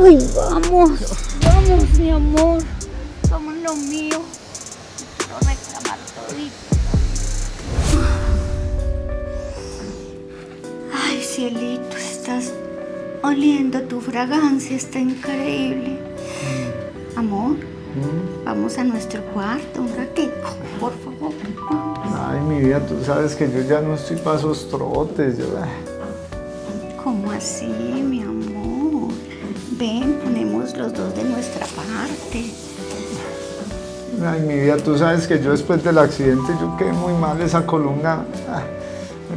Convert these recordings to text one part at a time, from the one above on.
Uy, vamos, vamos, mi amor. Somos lo mío. Quiero reclamar todito. Ay, cielito, estás oliendo tu fragancia, está increíble. Amor, vamos a nuestro cuarto un ratico, por favor. Ay, mi vida, tú sabes que yo ya no estoy para esos trotes. yo- ay. ¿Cómo así, mi amor? Ven, ponemos los dos de nuestra parte. Ay, mi vida, tú sabes que yo después del accidente yo quedé muy mal esa columna. ay,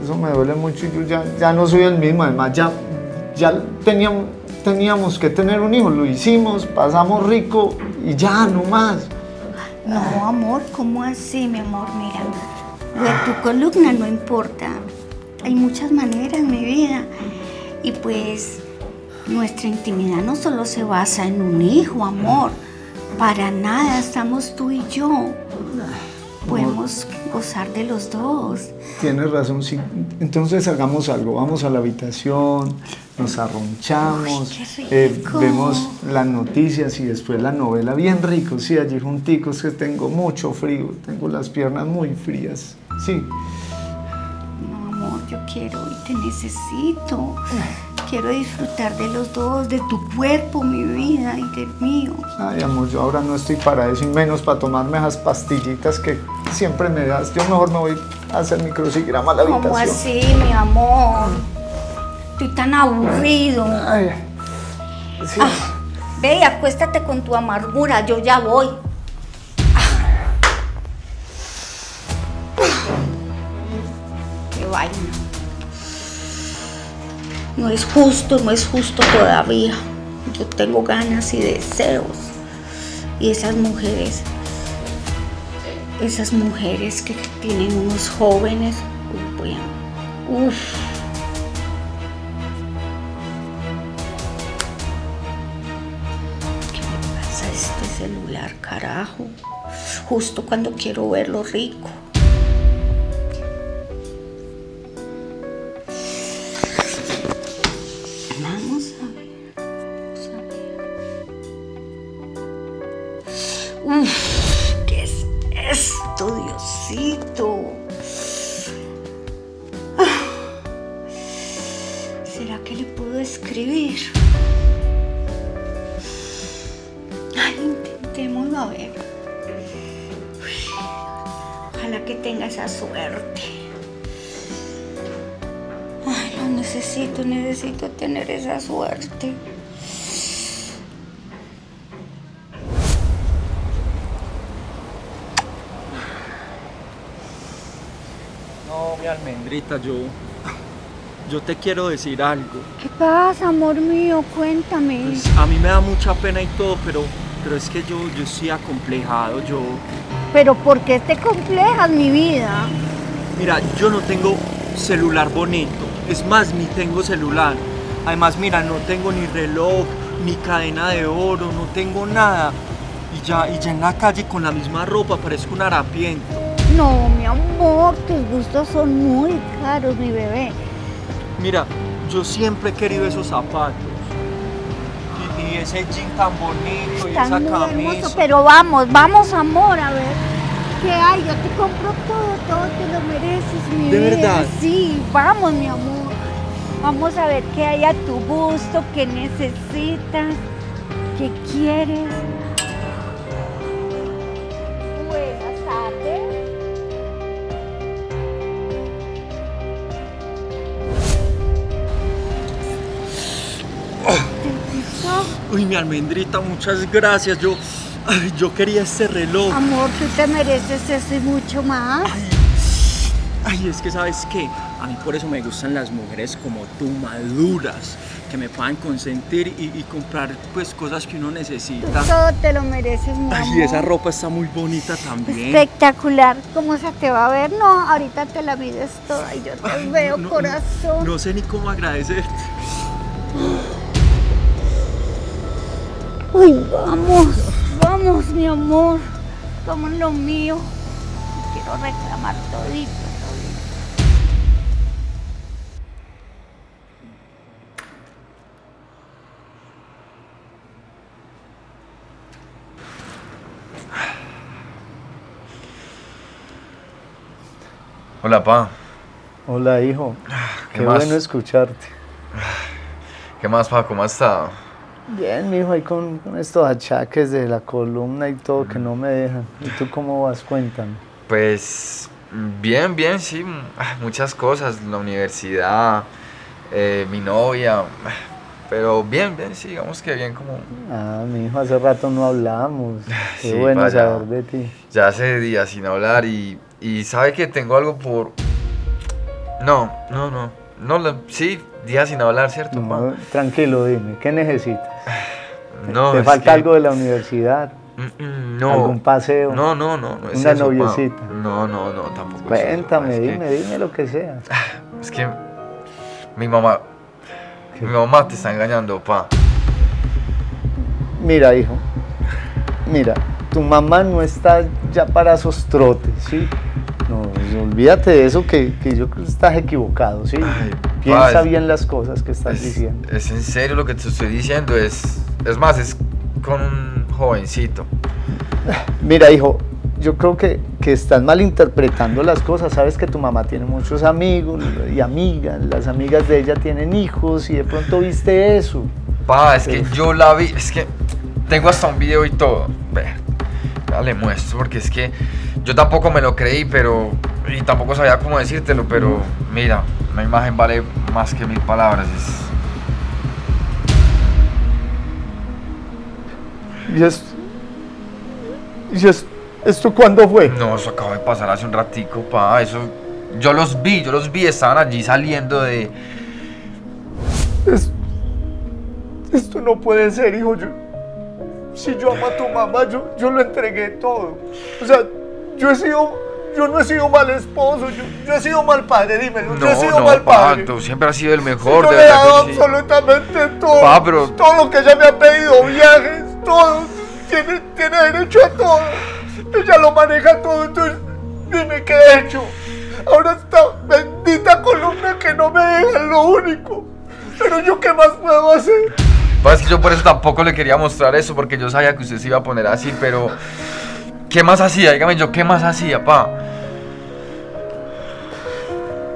eso me duele mucho y yo ya, ya no soy el mismo. Además, ya, ya teníamos, teníamos que tener un hijo, lo hicimos, pasamos rico y ya, no más. No, amor, ¿cómo así, mi amor? Mira, lo de tu columna no importa. Hay muchas maneras, mi vida. Pues, nuestra intimidad no solo se basa en un hijo, amor. Para nada, estamos tú y yo. Podemos gozar de los dos. Tienes razón, sí. Entonces hagamos algo, vamos a la habitación, nos arronchamos, qué eh, rico. vemos las noticias y después la novela bien rico, sí, allí junticos que tengo mucho frío, tengo las piernas muy frías, sí. No, amor, yo quiero y te necesito. Quiero disfrutar de los dos, de tu cuerpo, mi vida y del mío. Ay, amor, yo ahora no estoy para eso y menos para tomarme esas pastillitas que siempre me das. Yo mejor me voy a hacer mi crucigrama a la habitación. ¿Cómo así, mi amor? Estoy tan aburrido. Ay, sí. Ve y acuéstate con tu amargura, yo ya voy. Qué vaina. No es justo, no es justo todavía. Yo tengo ganas y deseos. Y esas mujeres, esas mujeres que tienen unos jóvenes, uy, voy a- uf. ¿Qué me pasa este celular, carajo? Justo cuando quiero verlo rico. Ojalá que tenga esa suerte. Ay, lo necesito, necesito tener esa suerte. No, mi almendrita, yo. Yo te quiero decir algo. ¿Qué pasa, amor mío? Cuéntame. Pues, a mí me da mucha pena y todo, pero, pero es que yo, yo estoy acomplejado. Yo. Pero ¿por qué te complejas, mi vida? Mira, yo no tengo celular bonito. Es más, ni tengo celular. Además, mira, no tengo ni reloj, ni cadena de oro, no tengo nada. Y ya, y ya en la calle con la misma ropa parezco un harapiento. No, mi amor, tus gustos son muy caros, mi bebé. Mira, yo siempre he querido esos zapatos. Y, ese jean tan bonito y esa muy camisa. hermoso, pero vamos, vamos, amor, a ver. ¿Qué hay? Yo te compro todo, todo te lo mereces, mi ¿De vida. verdad? Sí, vamos, mi amor. Vamos a ver qué hay a tu gusto, qué necesitas, qué quieres. Uy, mi almendrita, muchas gracias. Yo, ay, yo quería este reloj. Amor, tú te mereces eso y mucho más. Ay, es que sabes qué, a mí por eso me gustan las mujeres como tú, maduras, que me puedan consentir y, y comprar pues cosas que uno Tú necesita. todo te lo mereces, mi amor. Ay, esa ropa está muy bonita también. Espectacular. ¿Cómo se te va a ver? No, ahorita te la mides toda y yo te Ay, veo, no- corazón. No sé ni cómo agradecerte. Ay, vamos, vamos, mi amor. Toma lo mío. Quiero reclamar todito, todito. Hola, pa. Hola, hijo. Ah, Qué, más? bueno escucharte. ¿Qué más, pa? ¿Cómo has estado? Bien, mi hijo, ahí con, con estos achaques de la columna y todo que no me dejan. ¿Y tú cómo vas? Cuéntame. Pues bien, bien, sí. ah, Muchas cosas. La universidad, eh, mi novia. Pero bien, bien, sí, digamos que bien como... Ah, mi hijo, hace rato no hablamos. Qué Sí, bueno vaya. saber de ti. Ya hace días sin hablar y, y sabe que tengo algo por... No, no, no. No, la- sí, días sin hablar, ¿cierto? No, tranquilo, dime, ¿qué necesitas? No, ¿Te falta que- algo de la universidad? No. ¿Algún paseo? No, no, no, no es ¿Una eso, pa. noviecita? No, no, no, tampoco es eso, Cuéntame, es que- dime, dime lo que sea. Es que mi mamá, mi mamá te está engañando, pa. Mira, hijo, mira, tu mamá no está ya para esos trotes, ¿sí? No, olvídate de eso que, que yo creo que estás equivocado, ¿sí? Ay, Piensa bien las cosas que estás Es, diciendo. es en serio lo que te estoy diciendo, es, es más, es con un jovencito. Mira, hijo, yo creo que, que estás malinterpretando las cosas. Sabes que tu mamá tiene muchos amigos y amigas, las amigas de ella tienen hijos y de pronto viste eso. Pa, es que yo la vi, es que tengo hasta un video y todo. Ve, ya le muestro porque es que yo tampoco me lo creí, pero y tampoco sabía cómo decírtelo, pero mira, una imagen vale más que mil palabras. es- ¿Y esto, y es- esto cuándo fue? No, eso acaba de pasar hace un ratico, pa. Eso. Yo los vi, yo los vi, estaban allí saliendo de. Es- esto no puede ser, hijo. Yo, si yo amo a tu mamá, yo, yo lo entregué todo. O sea, yo he sido, yo no he sido mal esposo, yo, yo he sido mal padre, dímelo. yo he No, sido no, mal pa, padre. tú siempre has sido el mejor, yo de le he dado sí. absolutamente todo. Pa, pero- Todo lo que ella me ha pedido, viajes, todo. Tiene, tiene derecho a todo. Ella lo maneja todo, entonces dime qué he hecho. Ahora esta bendita columna que no me deja lo único. Pero yo qué más puedo hacer. Pa, es que yo por eso tampoco le quería mostrar eso, porque yo sabía que usted se iba a poner así, pero. ¿Qué más hacía? Dígame yo, ¿qué más hacía, pa?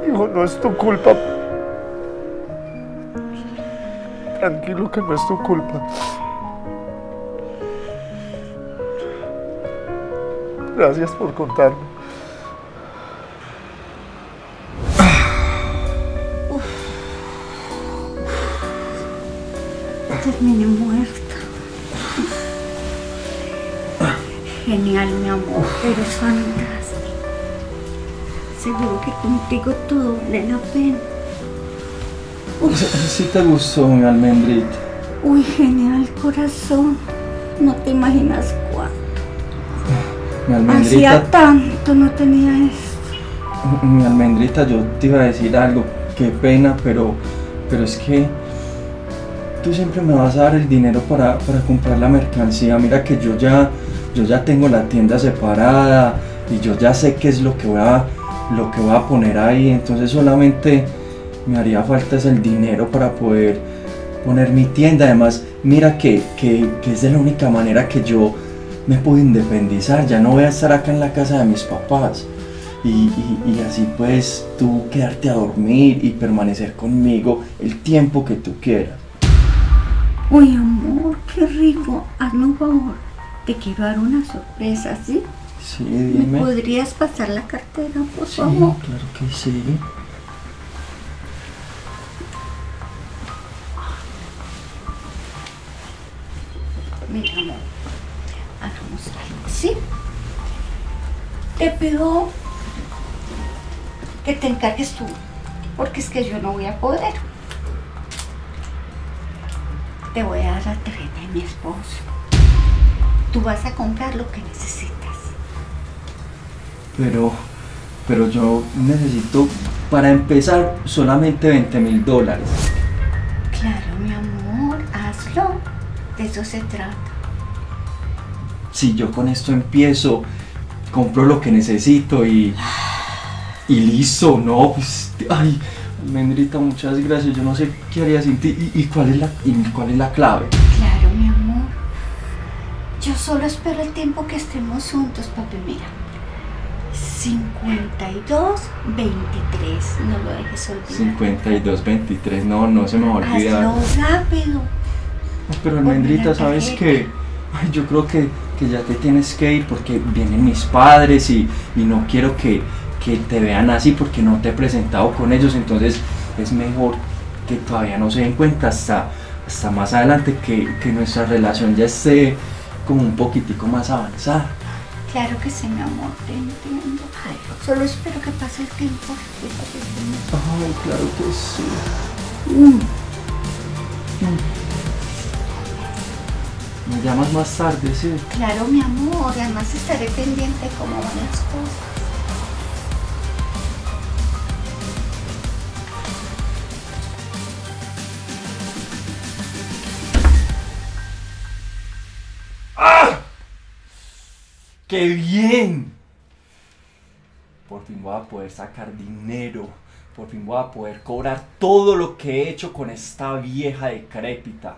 Hijo, no es tu culpa. Tranquilo que no es tu culpa. Gracias por contarme. Terminé muerta. Genial, mi amor. Eres fantástico. Seguro que contigo todo vale la pena. Sí te gustó mi almendrita. Uy, genial, corazón. No te imaginas cuánto. Mi Hacía almendrita, tanto no tenía esto. mi almendrita, yo te iba a decir algo. Qué pena, pero, pero es que tú siempre me vas a dar el dinero para, para comprar la mercancía. Mira que yo ya, yo ya tengo la tienda separada y yo ya sé qué es lo que voy a, lo que voy a poner ahí. Entonces solamente me haría falta es el dinero para poder poner mi tienda. Además, mira que, que, es de la única manera que yo me puedo independizar. Ya no voy a estar acá en la casa de mis papás. Y, y- y así puedes tú quedarte a dormir y permanecer conmigo el tiempo que tú quieras. Uy, amor, qué rico. Hazme un favor. Te quiero dar una sorpresa, ¿sí? Sí, ¿Me dime. podrías pasar la cartera, por Sí, favor? claro que sí. Mira, amor, hagamos algo, ¿sí? Te pido que te encargues tú, porque es que yo no voy a poder. Te voy a dar la tarjeta de mi esposo. Tú vas a comprar lo que necesitas. Pero, pero yo necesito, para empezar, solamente 20 mil dólares. Claro, mi amor, hazlo. De eso se trata. Si yo con esto empiezo, compro lo que necesito y, y listo, no, pues, ay, Almendrita, muchas gracias, yo no sé qué haría sin ti y, y cuál es la, y cuál es la clave. Claro, mi amor. Yo solo espero el tiempo que estemos juntos, papi. Mira, 52 23. No lo dejes olvidar. 52, 23, no, no se me va a olvidar. Hazlo rápido. Pero almendrita, ¿sabes qué? Ay, yo creo que, que ya te tienes que ir porque vienen mis padres y, y no quiero que, que te vean así porque no te he presentado con ellos. Entonces es mejor que todavía no se den cuenta hasta, hasta más adelante que, que nuestra relación ya esté como un poquitico más avanzada. Claro que sí, mi amor, te entiendo. Solo espero que pase el tiempo. Ay, claro que sí. Mm. Me llamas más tarde, sí. Claro, mi amor, además estaré pendiente de cómo van las cosas. ¡Qué bien! Por fin voy a poder sacar dinero. Por fin voy a poder cobrar todo lo que he hecho con esta vieja decrépita.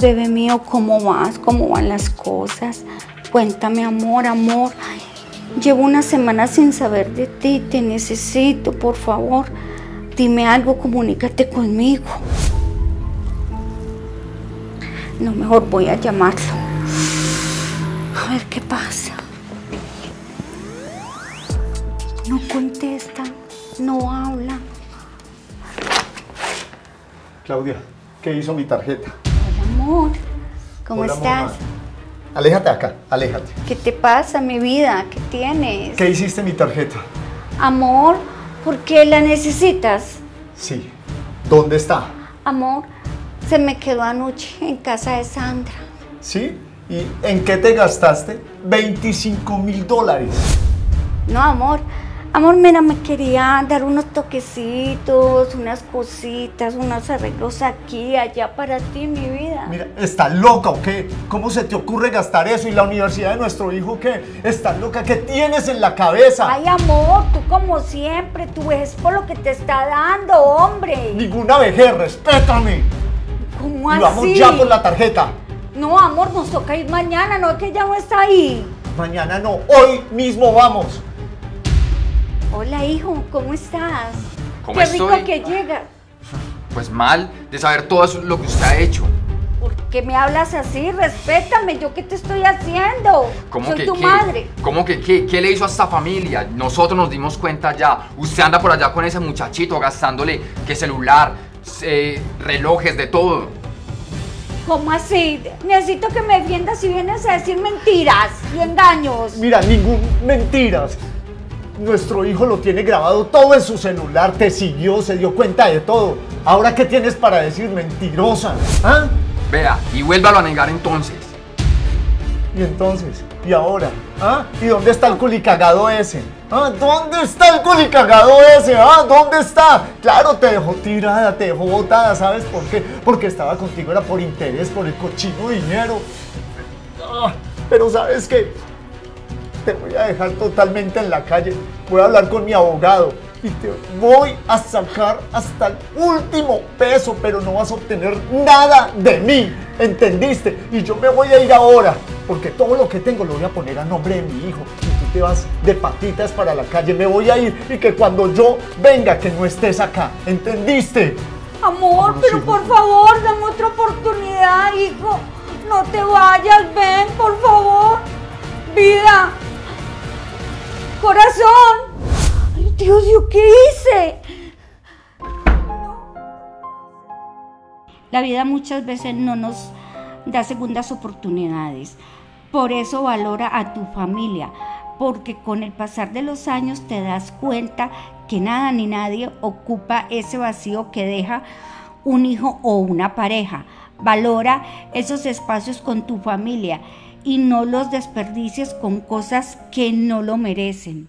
Bebé mío? ¿Cómo vas? ¿Cómo van las cosas? Cuéntame amor, amor. Llevo una semana sin saber de ti, te necesito, por favor. Dime algo, comunícate conmigo. No, mejor voy a llamarlo. A ver qué pasa. No contesta, no habla. Claudia, ¿qué hizo mi tarjeta? Amor. ¿Cómo Hola, estás? mamá. Aléjate acá, aléjate. ¿Qué te pasa, mi vida? ¿Qué tienes? ¿Qué hiciste mi tarjeta? Amor, ¿por qué la necesitas? Sí. ¿Dónde está? Amor, se me quedó anoche en casa de Sandra. ¿Sí? ¿Y en qué te gastaste? 25 mil dólares. No, amor. Amor, mira, me quería dar unos toquecitos, unas cositas, unos arreglos aquí, allá para ti, mi vida. Mira, ¿estás loca o qué? ¿Cómo se te ocurre gastar eso? ¿Y la universidad de nuestro hijo qué? ¿Estás loca? ¿Qué tienes en la cabeza? Ay, amor, tú como siempre, tú ves por lo que te está dando, hombre. Ninguna vejez, respétame. ¿Cómo Y así? vamos ya por la tarjeta. No, amor, nos toca ir mañana, no es que ya no está ahí. Mañana no, hoy mismo vamos. Hola, hijo, ¿cómo estás? ¿Cómo Qué rico estoy? que llegas. Pues mal de saber todo eso, lo que usted ha hecho. ¿Por qué me hablas así? Respétame, ¿yo qué te estoy haciendo? ¿Cómo Soy que tu qué? madre. ¿Cómo que qué? ¿Qué le hizo a esta familia? Nosotros nos dimos cuenta ya. Usted anda por allá con ese muchachito gastándole que celular, eh, relojes, de todo. ¿Cómo así? Necesito que me defiendas si vienes a decir mentiras y engaños. Mira, ningún mentiras. Nuestro hijo lo tiene grabado todo en su celular, te siguió, se dio cuenta de todo. Ahora, ¿qué tienes para decir mentirosa? ¿Ah? Vea, y vuélvalo a negar entonces. Y entonces, ¿y ahora? ¿Ah? ¿Y dónde está el culicagado ese? ¿Ah? ¿Dónde está el culicagado ese? ¿Ah? ¿Dónde está? Claro, te dejó tirada, te dejó botada, ¿sabes por qué? Porque estaba contigo, era por interés, por el cochino dinero. Ah, pero ¿sabes qué? Te voy a dejar totalmente en la calle. Voy a hablar con mi abogado y te voy a sacar hasta el último peso, pero no vas a obtener nada de mí. ¿Entendiste? Y yo me voy a ir ahora, porque todo lo que tengo lo voy a poner a nombre de mi hijo. Y tú te vas de patitas para la calle. Me voy a ir y que cuando yo venga, que no estés acá. ¿Entendiste? Amor, pero hijo. por favor, dame otra oportunidad, hijo. No te vayas, ven, por favor. Vida. Corazón. Ay, Dios, ¿yo qué hice? La vida muchas veces no nos da segundas oportunidades. Por eso valora a tu familia, porque con el pasar de los años te das cuenta que nada ni nadie ocupa ese vacío que deja un hijo o una pareja. Valora esos espacios con tu familia y no los desperdicies con cosas que no lo merecen.